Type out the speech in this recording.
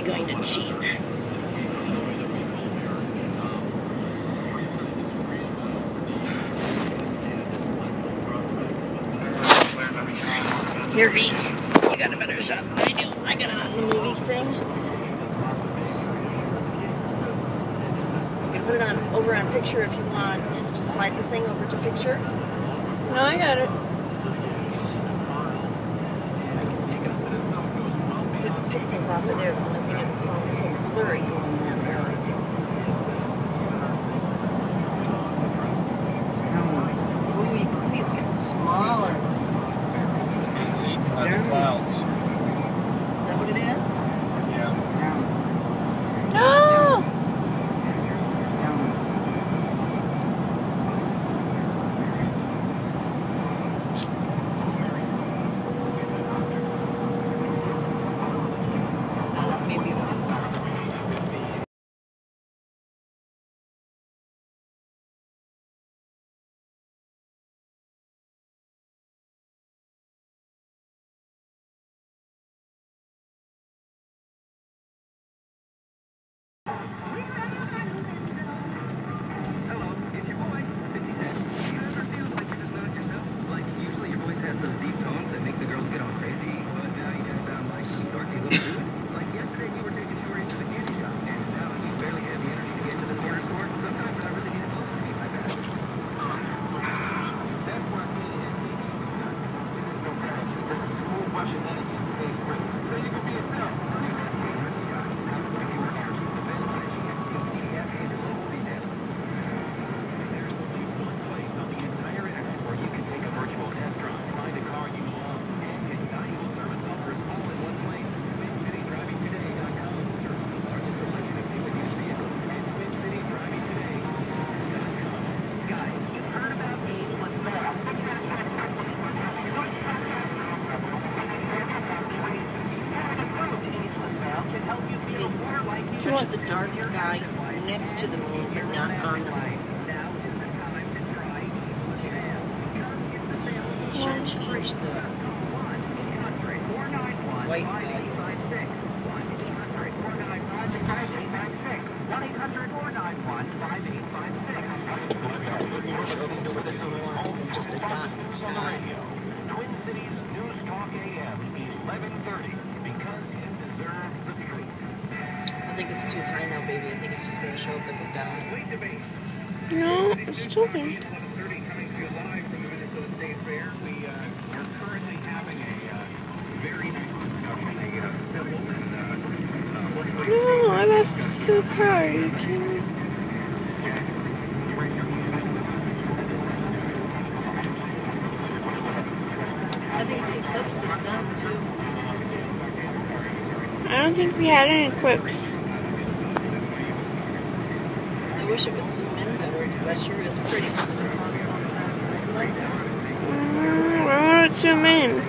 going to cheat. Here, V. You got a better shot than I do. I got it on the movie thing. You can put it on over on picture if you want. Just slide the thing over to picture. No, I got it. I can pick up, do the pixels off of there. The only thing is it's always so blurry going that way. Oh, Ooh, you can see it's getting smaller. It's being eaten by the Down. clouds. Is that what it is? Yeah. Down, No! down. Uh, maybe it was the Hello, it's your boy, 50 Cent. Do you ever feel like you just noticed yourself? Like, usually your voice has those deep tones that make the girls get all crazy, but now you just sound like some dorky little dude. Like yesterday you were taking Shorty to the candy shop, and now you barely have the energy to get to the corner store. Sometimes I really need a close to me like that. That's why me and me This is no crash. This is smooth Russian energy. Hey, So you can be yourself. Touch the dark sky next to the moon, but not on the moon. It should change the white value. Have the moon show up a little bit more than just a dot in the sky. Twin Cities News Talk AM, 1130, because you deserve the truth. I think it's too high now, baby. I think it's just going to show up as a dot. No, it's still there. 1130 coming to you live from the Minnesota State Fair. We are currently having a very nice discussion. A civil and working with No, I lost the car. You can... I think the eclipse is done too. I don't think we had an eclipse. I wish it would zoom in better because that sure is pretty. Like that. Mm, I want to zoom